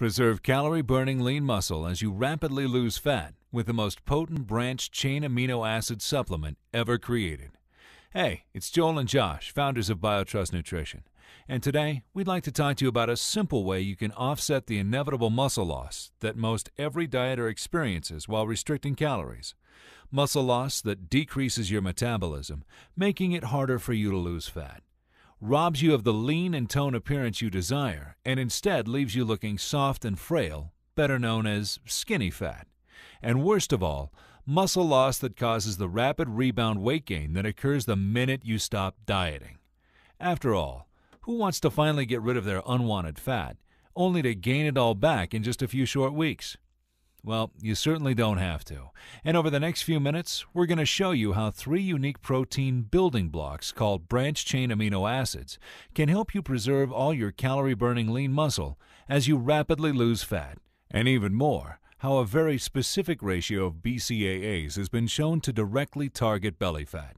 Preserve calorie burning lean muscle as you rapidly lose fat with the most potent branched chain amino acid supplement ever created. Hey, it's Joel and Josh, founders of BioTrust Nutrition. And today, we'd like to talk to you about a simple way you can offset the inevitable muscle loss that most every dieter experiences while restricting calories. Muscle loss that decreases your metabolism, making it harder for you to lose fat robs you of the lean and tone appearance you desire, and instead leaves you looking soft and frail, better known as skinny fat. And worst of all, muscle loss that causes the rapid rebound weight gain that occurs the minute you stop dieting. After all, who wants to finally get rid of their unwanted fat, only to gain it all back in just a few short weeks? Well, you certainly don't have to. And over the next few minutes, we're going to show you how three unique protein building blocks called branch chain amino acids can help you preserve all your calorie burning lean muscle as you rapidly lose fat. And even more, how a very specific ratio of BCAAs has been shown to directly target belly fat.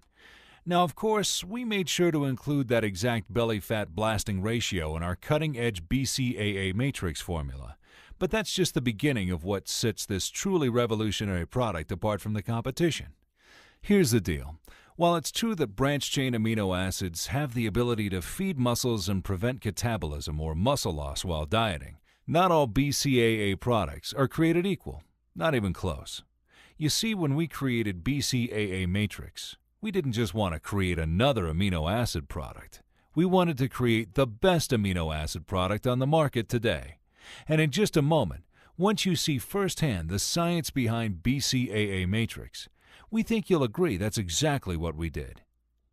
Now, of course, we made sure to include that exact belly fat blasting ratio in our cutting edge BCAA matrix formula. But that's just the beginning of what sets this truly revolutionary product apart from the competition. Here's the deal. While it's true that branch chain amino acids have the ability to feed muscles and prevent catabolism or muscle loss while dieting, not all BCAA products are created equal, not even close. You see, when we created BCAA Matrix, we didn't just want to create another amino acid product. We wanted to create the best amino acid product on the market today. And in just a moment, once you see firsthand the science behind BCAA Matrix, we think you'll agree that's exactly what we did.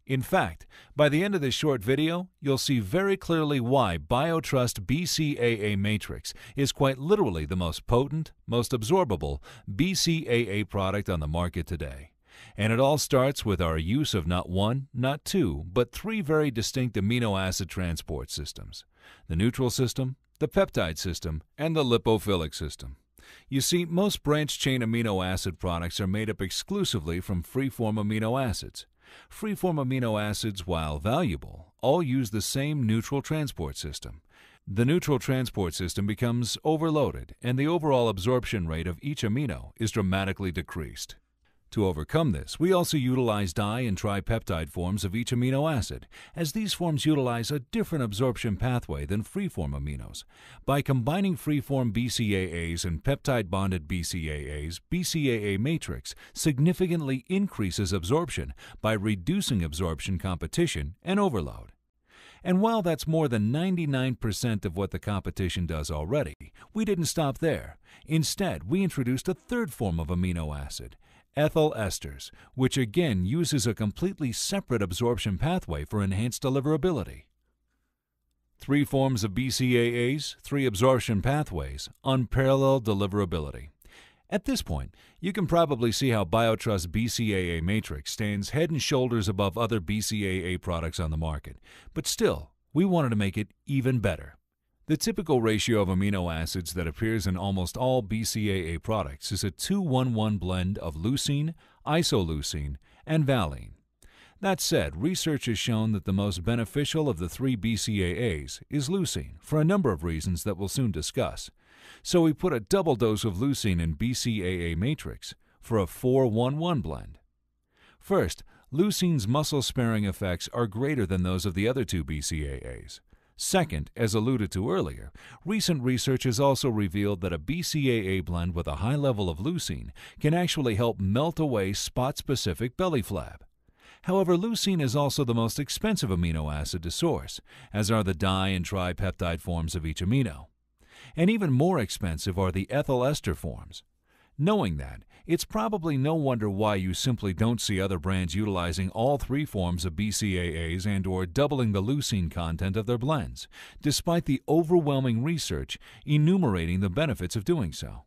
In fact, by the end of this short video, you'll see very clearly why BioTrust BCAA Matrix is quite literally the most potent, most absorbable BCAA product on the market today. And it all starts with our use of not one, not two, but three very distinct amino acid transport systems the neutral system, the peptide system, and the lipophilic system. You see, most branch chain amino acid products are made up exclusively from free-form amino acids. Free-form amino acids, while valuable, all use the same neutral transport system. The neutral transport system becomes overloaded, and the overall absorption rate of each amino is dramatically decreased. To overcome this, we also utilize di and tripeptide forms of each amino acid, as these forms utilize a different absorption pathway than free-form aminos. By combining free-form BCAAs and peptide-bonded BCAAs, BCAA matrix significantly increases absorption by reducing absorption competition and overload. And while that's more than 99% of what the competition does already, we didn't stop there. Instead, we introduced a third form of amino acid, ethyl esters, which again uses a completely separate absorption pathway for enhanced deliverability. Three forms of BCAAs, three absorption pathways, unparalleled deliverability. At this point, you can probably see how BioTrust BCAA Matrix stands head and shoulders above other BCAA products on the market, but still, we wanted to make it even better. The typical ratio of amino acids that appears in almost all BCAA products is a 2-1-1 blend of leucine, isoleucine, and valine. That said, research has shown that the most beneficial of the three BCAAs is leucine for a number of reasons that we'll soon discuss. So we put a double dose of leucine in BCAA matrix for a 4-1-1 blend. First, leucine's muscle-sparing effects are greater than those of the other two BCAAs. Second, as alluded to earlier, recent research has also revealed that a BCAA blend with a high level of leucine can actually help melt away spot-specific belly flab. However, leucine is also the most expensive amino acid to source, as are the di and tripeptide forms of each amino. And even more expensive are the ethyl ester forms. Knowing that, it's probably no wonder why you simply don't see other brands utilizing all three forms of BCAAs and or doubling the leucine content of their blends, despite the overwhelming research enumerating the benefits of doing so.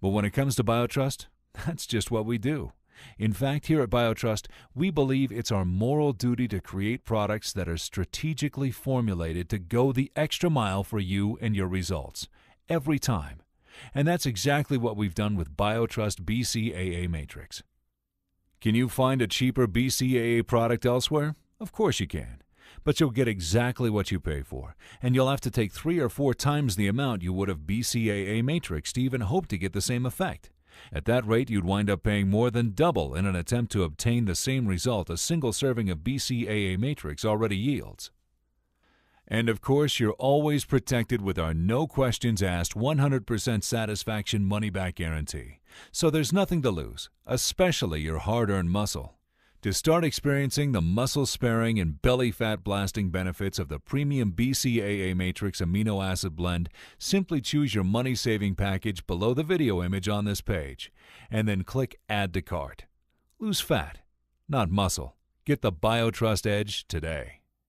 But when it comes to BioTrust, that's just what we do. In fact, here at BioTrust, we believe it's our moral duty to create products that are strategically formulated to go the extra mile for you and your results, every time and that's exactly what we've done with BioTrust BCAA Matrix. Can you find a cheaper BCAA product elsewhere? Of course you can. But you'll get exactly what you pay for, and you'll have to take three or four times the amount you would of BCAA Matrix to even hope to get the same effect. At that rate, you'd wind up paying more than double in an attempt to obtain the same result a single serving of BCAA Matrix already yields. And of course, you're always protected with our no questions asked 100% satisfaction money back guarantee. So there's nothing to lose, especially your hard earned muscle. To start experiencing the muscle sparing and belly fat blasting benefits of the premium BCAA Matrix amino acid blend, simply choose your money saving package below the video image on this page, and then click Add to Cart. Lose fat, not muscle. Get the BioTrust Edge today.